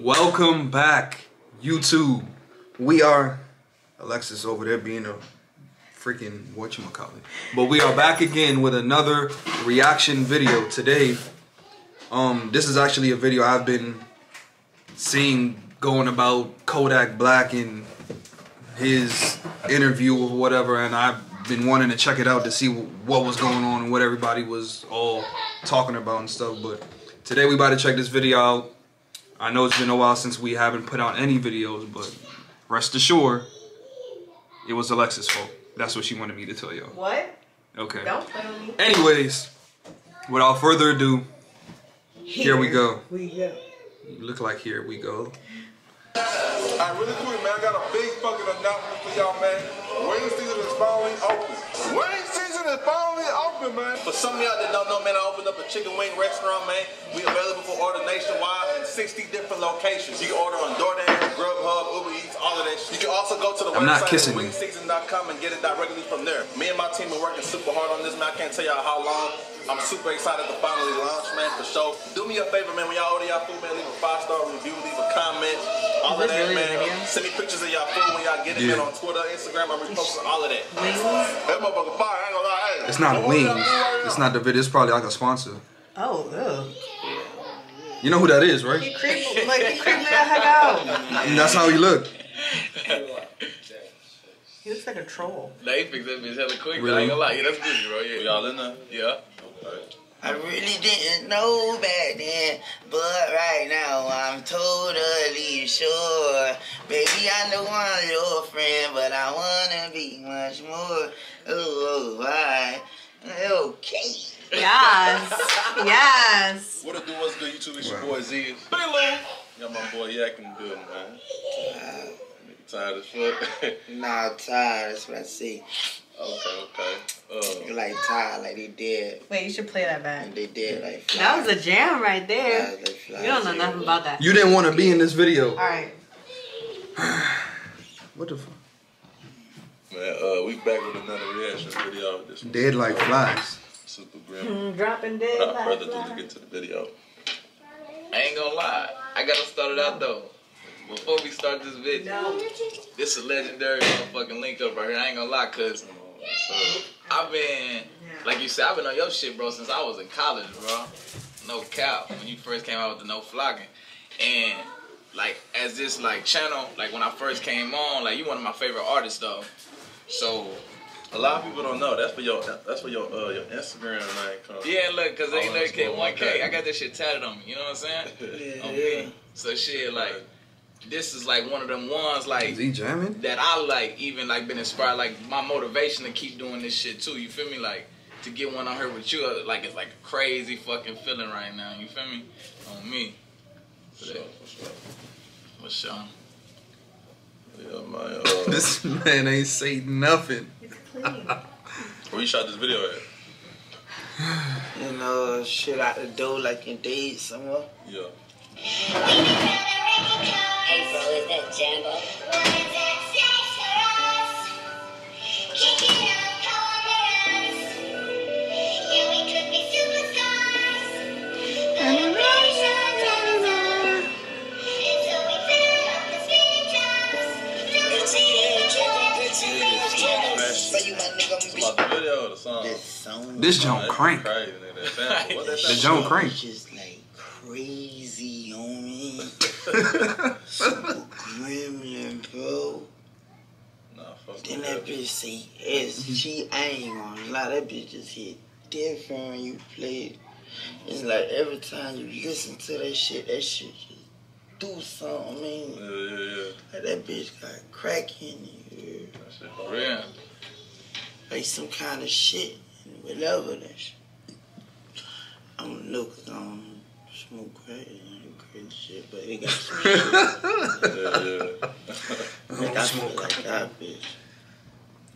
Welcome back, YouTube. We are Alexis over there being a freaking whatchamacallit. But we are back again with another reaction video today. Um, this is actually a video I've been seeing going about Kodak Black and his interview or whatever, and I've been wanting to check it out to see what was going on and what everybody was all talking about and stuff. But today we about to check this video out. I know it's been a while since we haven't put out any videos, but rest assured, it was Alexis' fault. That's what she wanted me to tell y'all. What? Okay. Don't play with me. Anyways, without further ado, here we go. We go. You look like here we go. Alright, really quick, man. I got a big fucking announcement for y'all, man. Wing season is finally open. Wing season is finally open, man. For some of y'all that don't know, man, I opened up a chicken wing restaurant, man. We available for order nationwide in 60 different locations. You can order on DoorDash, Grubhub, Uber Eats, all of that shit. You can also go to the I'm not website kissing you. wingseason.com and get it directly from there. Me and my team are working super hard on this, man. I can't tell y'all how long. I'm super excited to finally launch, man, for sure. Do me a favor, man, when y'all order y'all food, man, leave a five-star review, leave a comment, all Is of that, really man. video? Send me pictures of y'all food when y'all get it, Yeah. man, on Twitter, Instagram, I'm reposting all of that. That motherfucker fire, It's not what y'all wings. It's not the video. It's probably like a sponsor. Oh, ugh. You know who that is, right? He creeped, like, he creeped me the heck out. And that's how he looked. He looks like a troll. They fixed that bitch hella quick. Really? I ain't gonna lie. Yeah, that's good, bro. Yeah. Y'all in there? Yeah. I really didn't know back then, but right now I'm totally sure. Baby, I know I'm your friend, but I wanna be much more. Oh, why? Okay. Yes. yes. What it do, what's good, YouTube? It's your Wow. boy Z. Got my boy Yak in the building, man. Nigga tired as fuck. Nah, tired, that's what I see. okay, okay. Uh, Nigga like tired, like they dead. Wait, you should play that back. And they dead like flies. That was a jam right there. Flies like flies. You don't know nothing about that. You didn't want to be in this video. All right. What the fuck? Man, uh, we back with another reaction video. This Dead like flies. super grim. Mm, dropping dead. Without like further ado, flies. let's get to the video. I ain't gonna lie. I gotta start it out though. Before we start this video, No. this is a legendary motherfucking link up right here. I ain't gonna lie, cause I've been, like you said, I've been on your shit, bro, since I was in college, bro. No cap. When you first came out with the No Flockin, and like as this like channel, like when I first came on, like you one of my favorite artists though. So A lot of people don't know. That's for your. That's for your. Uh, your Instagram name. Comes. Yeah, look, cause they Oh, look that's at one K. Okay. I got that shit tatted on me. You know what I'm saying? Yeah, On yeah. me. So shit, like, this is like one of them ones, like Is he jamming? that I like even like been inspired. Like my motivation to keep doing this shit too. You feel me? Like to get one on here with you, uh, like it's like a crazy fucking feeling right now. You feel me? On me. For sure, for sure. For sure. Yeah, my. Uh, This man ain't say nothing. where you shot this video at? You know, shit out the door like in days somewhere. Yeah. Hey, bro, is that Jambo? Song? This song. This Oh, crank. Crazy, nigga. That. What that The sample? Crank. Just like crazy on me. Gremlin, bro. Nah, fuck Then with that that. bitch say SG. I ain't gonna lie, that bitch just hit different when you play it. It's like every time you listen to that shit, that shit just do something. I mean, Yeah, yeah, yeah. like that bitch got crack in it. That shit For real. Like some kind of shit, whatever that shit. I don't know, cause I don't smoke crack and crazy shit, but it got some shit. Yeah, yeah. Like, I feel like that bitch.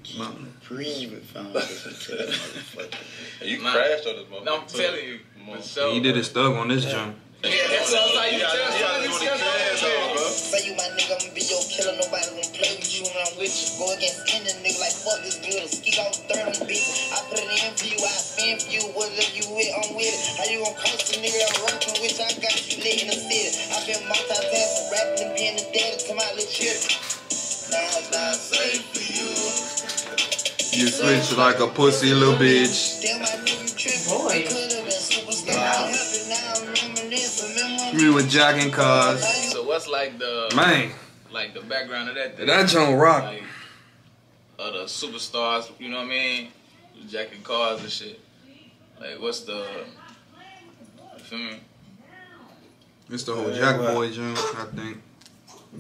Keep breathing from listen to that motherfucker. And you Nah. crashed on this motherfucker. No, I'm telling you. Come on. He did his thug on this joint. Yeah, that sounds like you Yeah, tell yeah, somebody that's what he to cares on, bro. Say you my nigga, I'ma be your killer. Nobody gonna play with you when I'm with you. Go against any nigga like fuck this glitter. Ski on thermal, bitch. I put it in for you, I spin for you. Whatever you with, I'm with it. How you gonna cost a nigga I'm rockin' with? I got you lit in the city. I been multitasking rapping and being the daddy to my little children. Now it's not safe for you. You switch like a pussy little bitch. Me with jacking cars. So what's like the Man, like the background of that? thing? that joint rock. Like, of the superstars, you know what I mean? Jacking cars and shit. Like, what's the? You feel me? It's the whole Jack Boy joint, I think.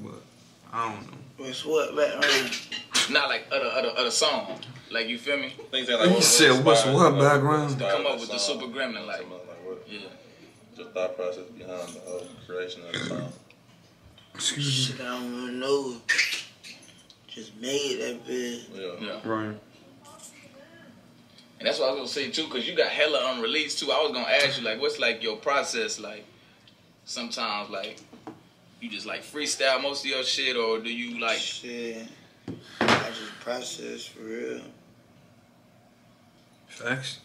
But I don't know. It's what background? Not like other other other song. Like you feel me? Things that, like, You said what what's what uh, background? Come up with the super gremlin like. Like what? Yeah. The thought process behind the whole creation of the song. Excuse me. Shit, I don't even know. Just made that bitch. Yeah. Yeah. Right. And that's what I was gonna say too, cause you got hella unreleased too. I was gonna ask you like, what's like your process like? Sometimes like, you just like freestyle most of your shit, or do you like? Shit. I just process for real. Facts.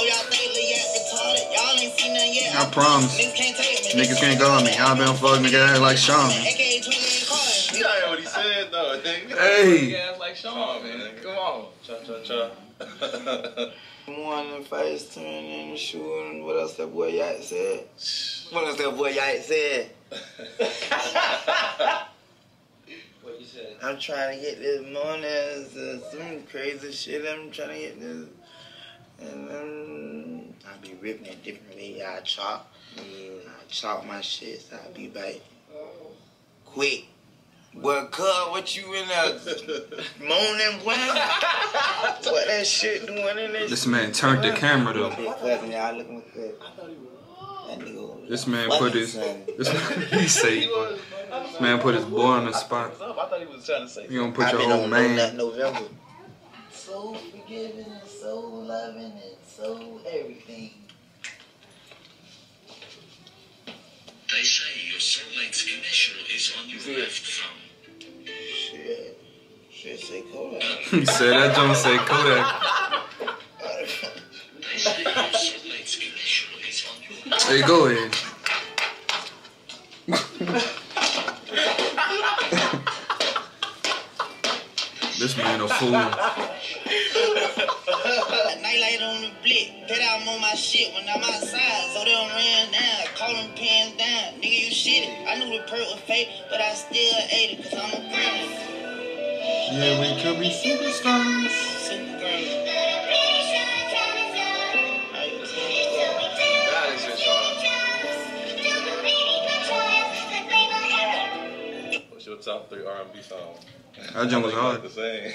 Oh, y'all think Lil Yak retarded? Y'all ain't seen nothing yet. I promise. Niggas can't take me. Niggas can't call me. Y'all been fucking nigga ass like Sean. AKA Twin Lane Carter. You heard what he said though, nigga. Hey. Yeah, it's like Sean, man. Come on. Cha cha cha. One of the fights turned in the shoe and what else that boy Yak said? What else that boy Yak said? What you said? I'm trying to get this money, uh, some crazy shit. I'm trying to get this. And then I be ripping it differently. way. I chop. I chop my shit, so I be like, quick. Well, cuz, what you in there moaning, boy? what that shit doing in this? This man turned the camera though. Big cousin, y'all looking good. That nigga over This man put his this man, he say this man put his boy on the spot. I thought he was trying to say. You gonna I put your been whole on man. that November. So forgiving and so loving and so everything. They say your soulmate's initial is on your left thumb. Shit. Shit say Kodak. Uh, he said that don't say Kodak. They say your soulmate's initial is on your Hey, go ahead. this man a fool. Nightlight on the blick. Bet I'm on my shit when I'm outside. So they don't ran down. Call them pins down. Nigga, you shitty. I knew the perk was fake, but I still ate it cause I'm a gremlin. Yeah, we could be superstars. What's your top three R&B songs? That joint was hard. The same.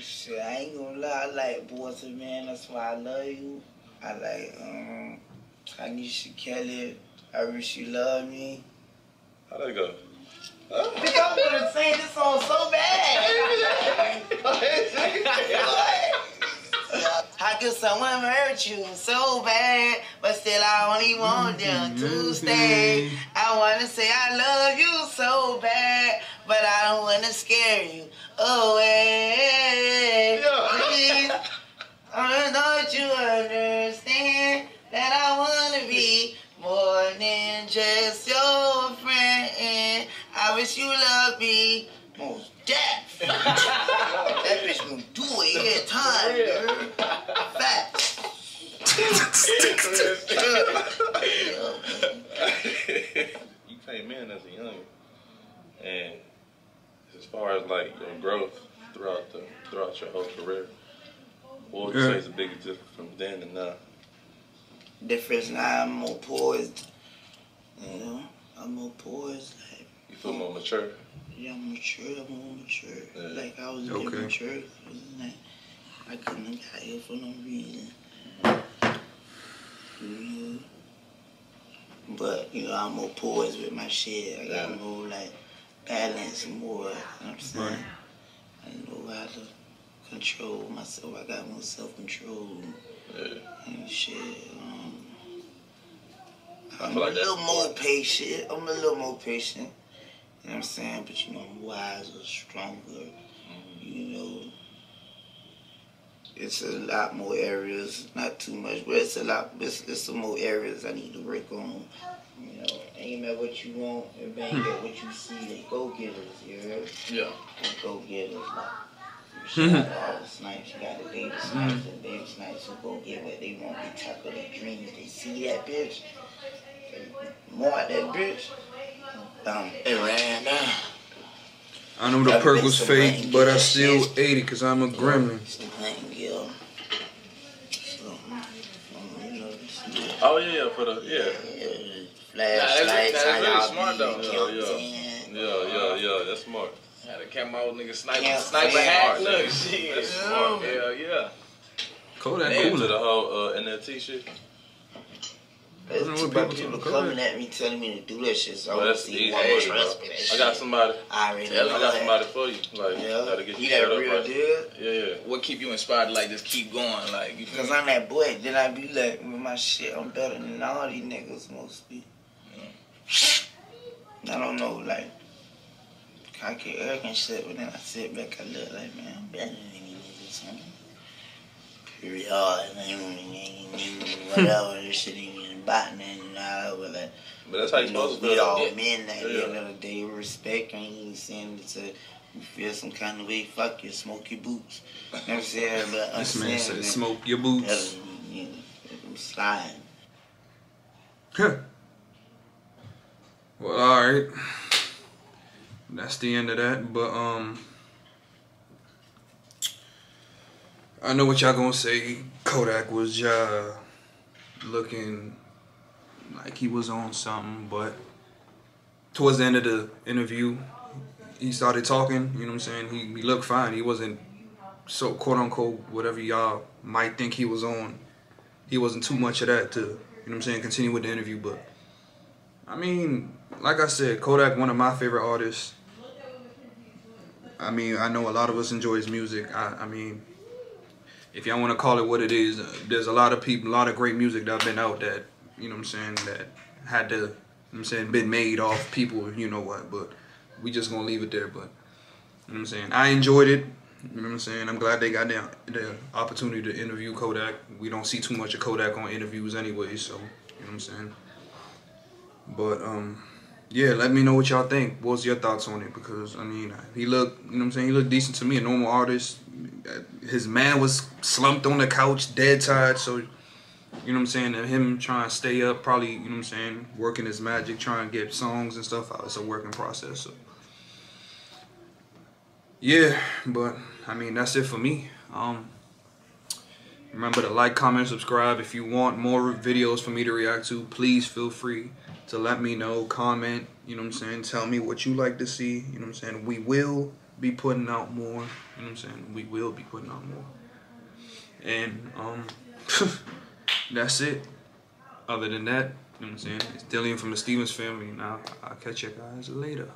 Shit, I ain't gonna lie. I like Boys and Man. That's why I love you. I like um, Tynisha Keli. I wish you love me. How'd that go? Bitch, I'm gonna sing this song so bad. How could someone hurt you so bad, but still I only want them to stay? I wanna say I love you so bad, but I don't wanna scare you away. Please, I uh, don't you understand that I wanna be more than just your friend. I wish you love me most deaf. that bitch gonna do it every time, girl. Facts. you in as a young, and as far as like your growth throughout the throughout your whole career, what would you say is the biggest difference from then and now? Difference now, I'm more poised. You know, I'm more poised. Like, You feel more mature. yeah, I'm mature. I'm more mature. Yeah. Like I was Okay. okay. mature. Wasn't? I couldn't have got here for no reason. You know. But you know, I'm more poised with my shit. I got more like balance, more. You know what I'm saying? Right. I know how to control myself. I got more self control Yeah. and shit. Um, I I'm like a little more patient. I'm a little more patient. You know what I'm saying? But you know, I'm wiser, stronger. Mm-hmm. You know, it's a lot more areas, not too much, but it's a lot. It's, it's some more areas I need to work on. You know, aim at what you want and bang hmm. at what you see. They go getters, you heard? Yeah. They go getters. Like, you hmm. shot all the snipes, you got the baby hmm. snipes and baby snipes who go get what they want. They tackle their dreams. They see that bitch. They want that bitch. Um, it ran down. I know the perk was fake, but I still ate it because I'm a gremlin. It's the pain, yo. So, um, you know, this is- Oh yeah, yeah, for the yeah, Flashlights, that's how really smart, though. killed Yeah, yeah, yeah, yeah. That's smart. Had a camo nigga sniper, Yeah, sniper man. hat. Smart, Look, yeah. shit. That's smart. Hell yeah. Kodak Damn. To cooler. the whole uh, NFT shit. There's I don't know too what many people people coming at me telling me to do that shit, so Well, I that's see easy one money, bro. trust me. I got somebody. I already Tell know I got somebody for you. Like, Yeah, gotta get you you that set real right. deal? Yeah, yeah. What keep you inspired to like just keep going? Like you mm-hmm. Cause? I'm that boy. Then I be like, with my shit, I'm better than all these niggas mostly. Mm-hmm. I don't know, like, cocky, arrogant shit, but then I sit back, I look like, man, I'm better than these niggas, man. Period. Whatever, this shit ain't even about nothing, nah, but But that's how you you know, supposed to we feel. all though. men at the Yeah. end of the day. Respect, I ain't even saying it to you feel some kind of way. Fuck you, smoke your boots. You know what I'm saying? But I'm This man saying said smoke your boots. that, you know, I'm sliding. Huh. Well, all right. That's the end of that. But um, I know what y'all gonna say. Kodak was uh looking like he was on something, but towards the end of the interview, he started talking. You know what I'm saying? He, he looked fine. He wasn't so quote unquote whatever y'all might think he was on. He wasn't too much of that to you know what I'm saying. Continue with the interview, but I mean, like I said, Kodak, one of my favorite artists. I mean, I know a lot of us enjoy his music. I, I mean, if y'all want to call it what it is, uh, there's a lot of people, a lot of great music that have been out that, you know what I'm saying, that had to, you know I'm saying, been made off people, you know what, but we just gonna leave it there, but, you know what I'm saying, I enjoyed it, you know what I'm saying, I'm glad they got the, the opportunity to interview Kodak. We don't see too much of Kodak on interviews anyway, so, you know what I'm saying. But um, yeah, let me know what y'all think. What's your thoughts on it? Because I mean, he looked, you know what I'm saying. He looked decent to me, a normal artist. His man was slumped on the couch, dead tired. So, you know what I'm saying. Him trying to stay up, probably, you know what I'm saying, working his magic, trying to get songs and stuff out. It's a working process. So, yeah, but I mean, that's it for me. Um. Remember to like, comment, subscribe. If you want more videos for me to react to, please feel free to let me know, comment, you know what I'm saying? Tell me what you like to see, you know what I'm saying? We will be putting out more, you know what I'm saying? We will be putting out more. And um that's it. Other than that, you know what I'm saying? It's Daleyan from the Stevens family. Now I'll catch you guys later.